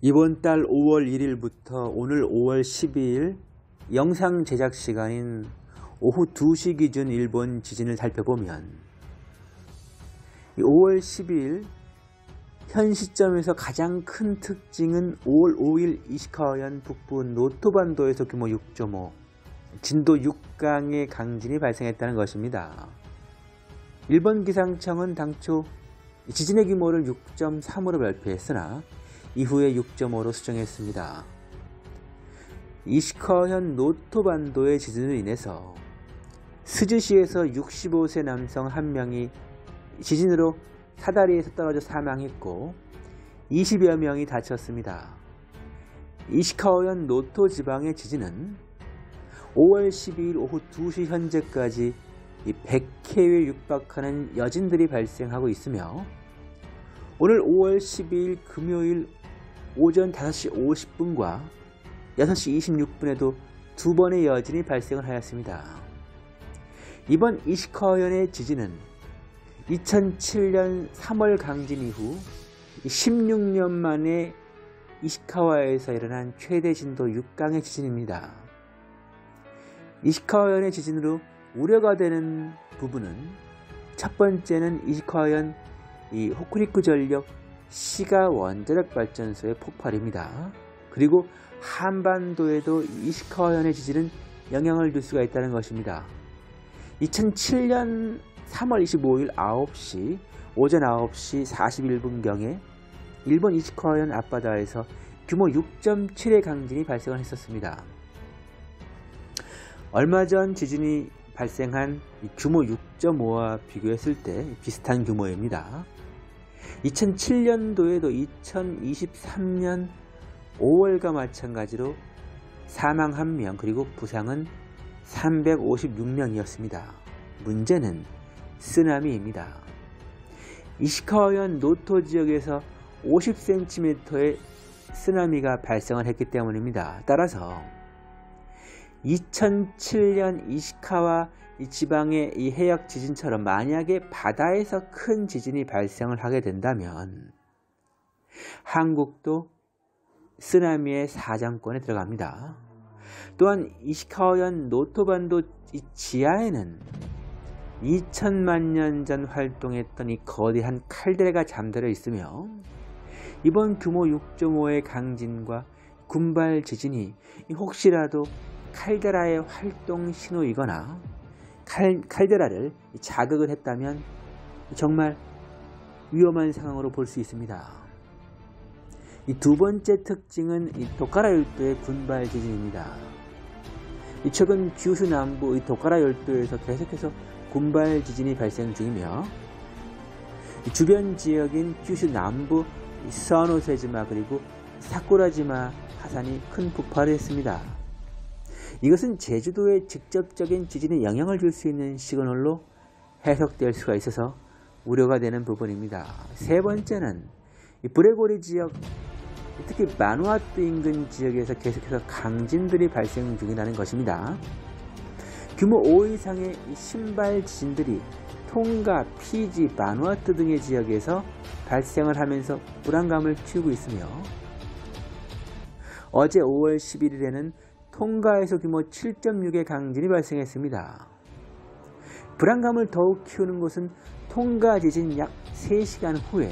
이번 달 5월 1일부터 오늘 5월 12일 영상 제작 시간인 오후 2시 기준 일본 지진을 살펴보면 5월 12일 현 시점에서 가장 큰 특징은 5월 5일 이시카와현 북부 노토반도에서 규모 6.5 진도 6강의 강진이 발생했다는 것입니다. 일본 기상청은 당초 지진의 규모를 6.3으로 발표했으나 이후에 6.5로 수정했습니다. 이시커현 노토 반도의 지진으로 인해서 스즈시에서 65세 남성 1명이 지진으로 사다리에서 떨어져 사망했고 20여 명이 다쳤습니다. 이시카와현 노토 지방의 지진은 5월 12일 오후 2시 현재까지 100회에 육박하는 여진들이 발생하고 있으며 오늘 5월 12일 금요일 오전 5시 50분과 6시 26분에도 두 번의 여진이 발생을 하였습니다. 이번 이시카와현의 지진은 2007년 3월 강진 이후 16년 만에 이시카와에서 일어난 최대 진도 6강의 지진입니다. 이시카와현의 지진으로 우려가 되는 부분은 첫 번째는 이시카와현 이 호쿠리쿠 전력 시가 원자력 발전소의 폭발입니다. 그리고 한반도에도 이시카와현의 지진은 영향을 줄 수가 있다는 것입니다. 2007년 3월 25일 9시 오전 9시 41분경에 일본 이시카와현 앞바다에서 규모 6.7의 강진이 발생을 했었습니다. 얼마 전 지진이 발생한 규모 6.5와 비교했을 때 비슷한 규모입니다. 2007년도에도 2023년 5월과 마찬가지로 사망 1명 그리고 부상은 356명이었습니다. 문제는 쓰나미입니다. 이시카와현 노토 지역에서 50cm의 쓰나미가 발생을 했기 때문입니다. 따라서 2007년 이시카와 이 지방의 이 해역 지진처럼 만약에 바다에서 큰 지진이 발생을 하게 된다면 한국도 쓰나미의 사정권에 들어갑니다. 또한 이시카와현 노토반도 지하에는 2천만 년 전 활동했던 이 거대한 칼데레가 잠들어 있으며 이번 규모 6.5의 강진과 군발 지진이 혹시라도 칼데라의 활동 신호이거나 칼, 칼데라를 자극을 했다면 정말 위험한 상황으로 볼 수 있습니다. 이 두 번째 특징은 이 도카라 열도의 군발 지진입니다. 이 최근 규슈 남부 이 도카라 열도에서 계속해서 군발 지진이 발생 중이며 주변 지역인 규슈 남부 스와노세지마 그리고 사쿠라지마 하산이 큰 폭발을 했습니다. 이것은 제주도에 직접적인 지진에 영향을 줄 수 있는 시그널로 해석될 수가 있어서 우려가 되는 부분입니다. 세 번째는 브레고리 지역 특히 마누아투 인근 지역에서 계속해서 강진들이 발생 중이라는 것입니다. 규모 5 이상의 신발 지진들이 통가, 피지, 마누아투 등의 지역에서 발생을 하면서 불안감을 키우고 있으며 어제 5월 11일에는 통가에서 규모 7.6의 강진이 발생했습니다. 불안감을 더욱 키우는 것은 통가 지진 약 3시간 후에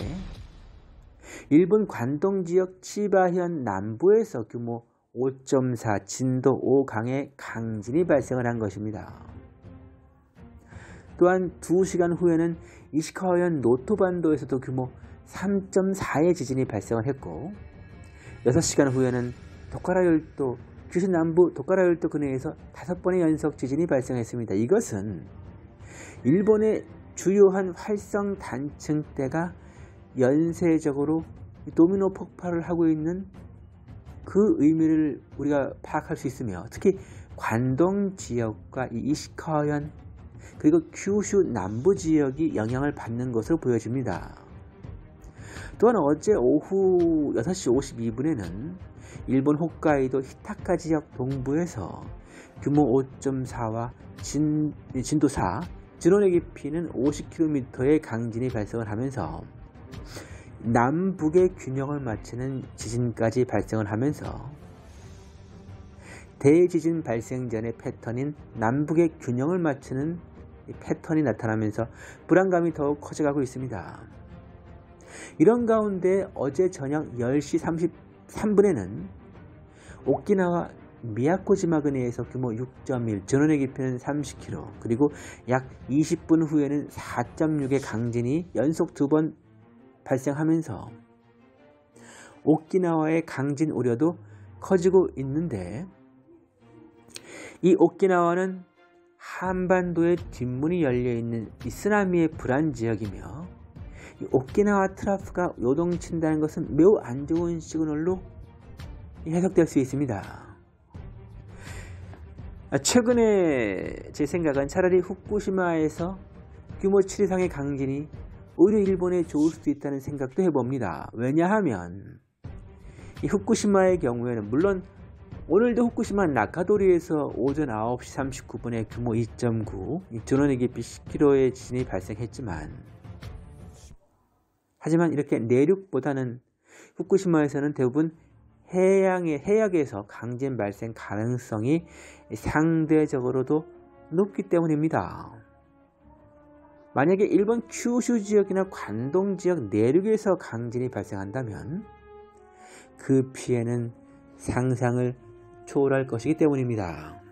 일본 관동 지역 치바현 남부에서 규모 5.4 진도 5강의 강진이 발생을 한 것입니다. 또한 2시간 후에는 이시카와현 노토반도에서도 규모 3.4의 지진이 발생을 했고 6시간 후에는 도카라 열도 규슈 남부 도카라 열도 근해에서 다섯 번의 연속 지진이 발생했습니다. 이것은 일본의 주요한 활성 단층대가 연쇄적으로 도미노 폭발을 하고 있는 그 의미를 우리가 파악할 수 있으며 특히 관동 지역과 이시카현 그리고 규슈 남부 지역이 영향을 받는 것으로 보여집니다. 또한 어제 오후 6시 52분에는 일본 홋카이도 히타카 지역 동부에서 규모 5.4와 진, 진도 4, 진원의 깊이는 50km의 강진이 발생을 하면서 남북의 균형을 맞추는 지진까지 발생을 하면서 대지진 발생 전의 패턴인 남북의 균형을 맞추는 패턴이 나타나면서 불안감이 더욱 커져가고 있습니다. 이런 가운데 어제 저녁 10시 33분에는 오키나와 미야코지마 근해에서 규모 6.1, 전원의 깊이는 30km, 그리고 약 20분 후에는 4.6의 강진이 연속 두 번 발생하면서 오키나와의 강진 우려도 커지고 있는데 이 오키나와는 한반도의 뒷문이 열려 있는 이 쓰나미의 불안 지역이며 오키나와 트라프가 요동친다는 것은 매우 안 좋은 시그널로 해석될 수 있습니다. 최근에 제 생각은 차라리 후쿠시마에서 규모 7 이상의 강진이 오히려 일본에 좋을 수도 있다는 생각도 해봅니다. 왜냐하면 이 후쿠시마의 경우에는 물론 오늘도 후쿠시마 나카도리에서 오전 9시 39분에 규모 2.9 전원의 깊이 10km의 지진이 발생했지만 하지만 이렇게 내륙보다는 후쿠시마에서는 대부분 해양의 해역에서 강진 발생 가능성이 상대적으로도 높기 때문입니다. 만약에 일본 큐슈 지역이나 관동 지역 내륙에서 강진이 발생한다면 그 피해는 상상을 초월할 것이기 때문입니다.